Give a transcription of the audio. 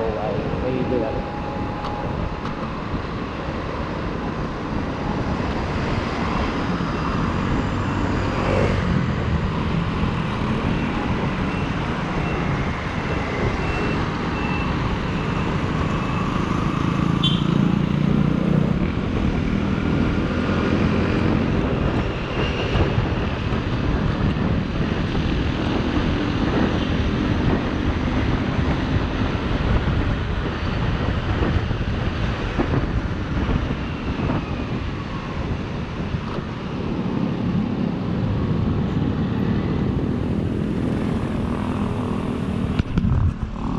know, I, I need to do that.